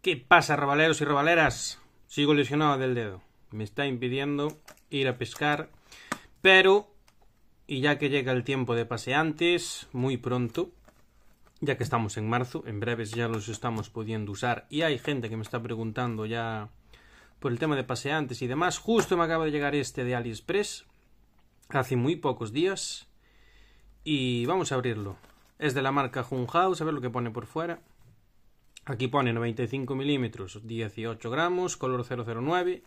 ¿Qué pasa, robaleros y robaleras? Sigo lesionado del dedo. Me está impidiendo ir a pescar. Pero, y ya que llega el tiempo de paseantes, muy pronto, ya que estamos en marzo, en breves ya los estamos pudiendo usar. Y hay gente que me está preguntando ya por el tema de paseantes y demás. Justo me acaba de llegar este de AliExpress. Hace muy pocos días. Y vamos a abrirlo. Es de la marca House, a ver lo que pone por fuera. Aquí pone 95 milímetros, 18 gramos, color 009.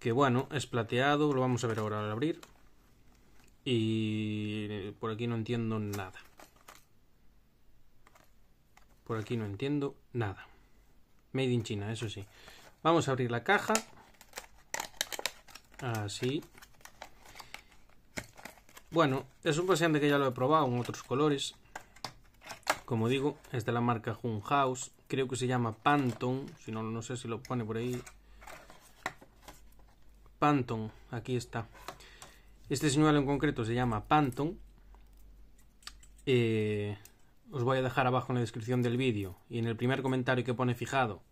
Que bueno, es plateado, lo vamos a ver ahora al abrir. Y por aquí no entiendo nada. Por aquí no entiendo nada. Made in China, eso sí. Vamos a abrir la caja. Así. Bueno, es un paseante que ya lo he probado en otros colores. Como digo, es de la marca House. Creo que se llama Panton. Si no, no sé si lo pone por ahí. Panton, aquí está. Este señuelo en concreto se llama Panton. Eh, os voy a dejar abajo en la descripción del vídeo y en el primer comentario que pone fijado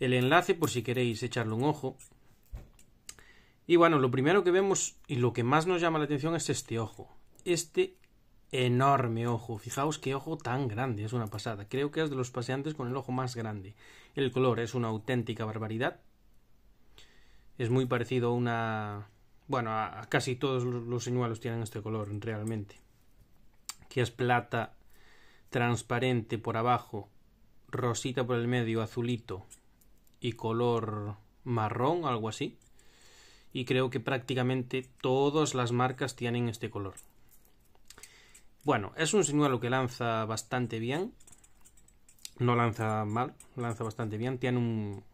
el enlace por si queréis echarle un ojo. Y bueno, lo primero que vemos y lo que más nos llama la atención es este ojo. Este enorme ojo. Fijaos qué ojo tan grande, es una pasada. Creo que es de los paseantes con el ojo más grande. El color es una auténtica barbaridad. Es muy parecido a una... Bueno, a, casi todos los señuelos tienen este color realmente. Que es plata transparente por abajo, rosita por el medio, azulito y color marrón, algo así. Y creo que prácticamente todas las marcas tienen este color. Bueno, es un señuelo que lanza bastante bien. No lanza mal, lanza bastante bien. Tiene un,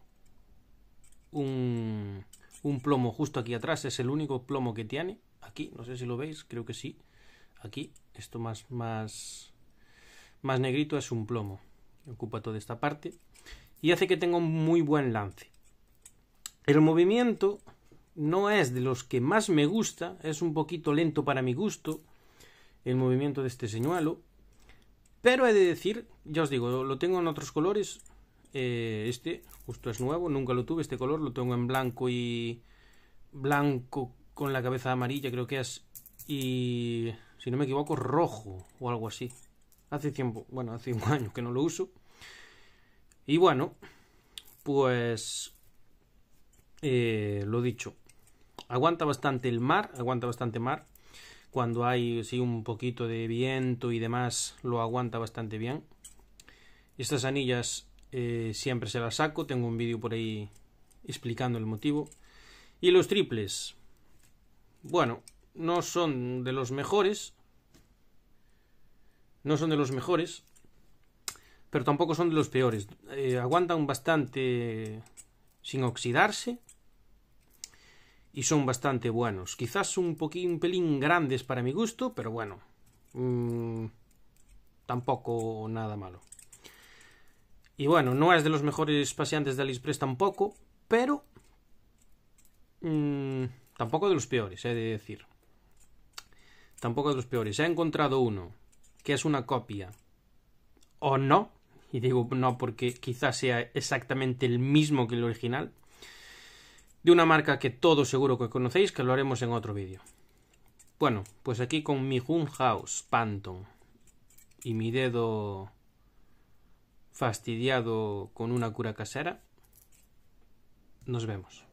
un, un plomo justo aquí atrás. Es el único plomo que tiene. Aquí, no sé si lo veis, creo que sí. Aquí, esto más, más, más negrito es un plomo. Ocupa toda esta parte. Y hace que tenga un muy buen lance. El movimiento no es de los que más me gusta. Es un poquito lento para mi gusto el movimiento de este señuelo. Pero he de decir, ya os digo, lo tengo en otros colores. Eh, este justo es nuevo, nunca lo tuve este color, lo tengo en blanco y blanco con la cabeza amarilla creo que es y si no me equivoco rojo o algo así. Hace tiempo, bueno, hace un año que no lo uso. Y bueno, pues eh, lo dicho, aguanta bastante el mar, aguanta bastante mar cuando hay sí, un poquito de viento y demás lo aguanta bastante bien. Estas anillas eh, siempre se las saco, tengo un vídeo por ahí explicando el motivo. Y los triples, bueno, no son de los mejores, no son de los mejores, pero tampoco son de los peores. Eh, aguantan bastante sin oxidarse y son bastante buenos. Quizás un poquín, un pelín grandes para mi gusto, pero bueno, mmm, tampoco nada malo. Y bueno, no es de los mejores paseantes de AliExpress tampoco, pero mmm, tampoco de los peores, he de decir. Tampoco de los peores. He encontrado uno que es una copia o no, y digo no porque quizás sea exactamente el mismo que el original de una marca que todos seguro que conocéis, que lo haremos en otro vídeo. Bueno, pues aquí con mi Hun House Panton y mi dedo fastidiado con una cura casera, nos vemos.